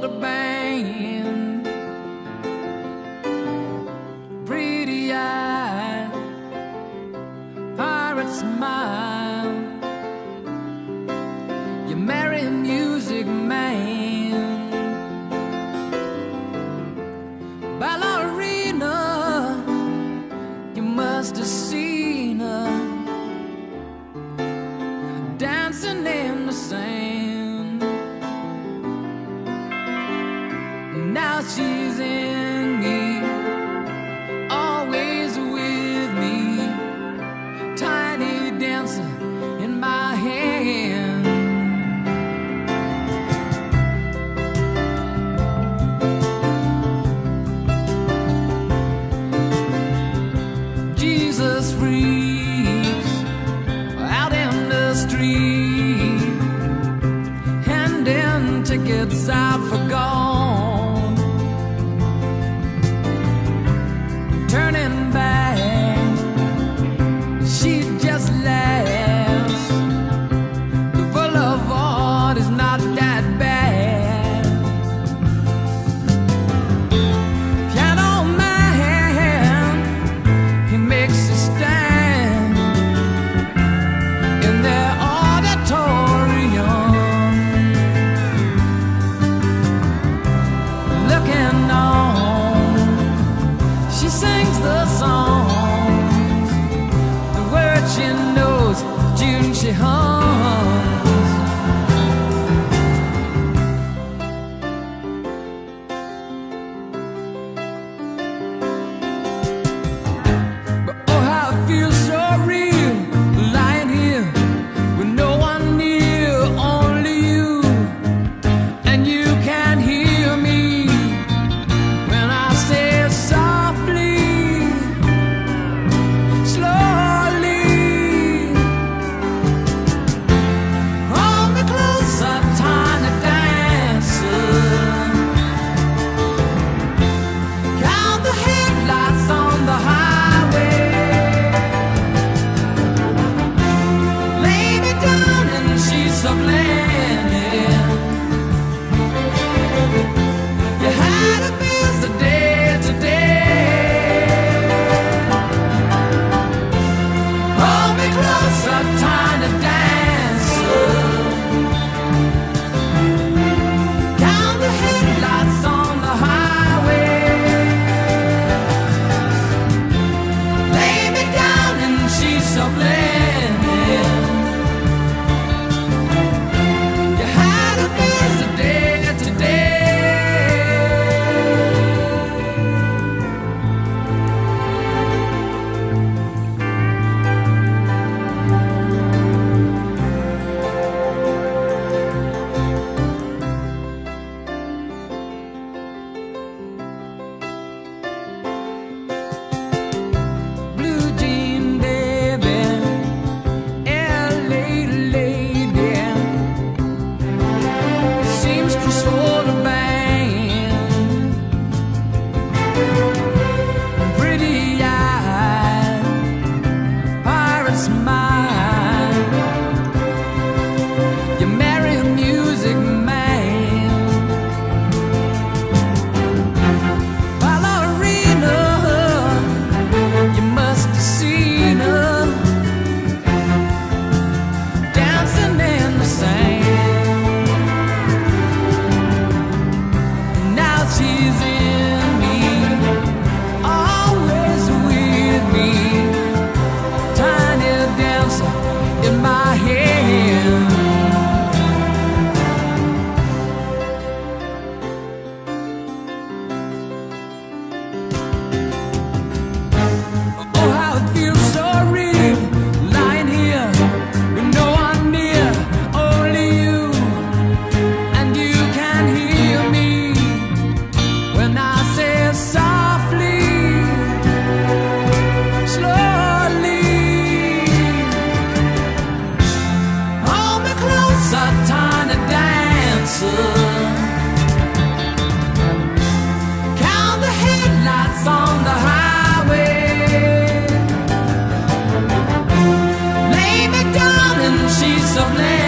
the band. Pretty eye, pirate smile. You marry a music man. lips I've forgotten sings the songs, The words she knows, June she hums. she's of name.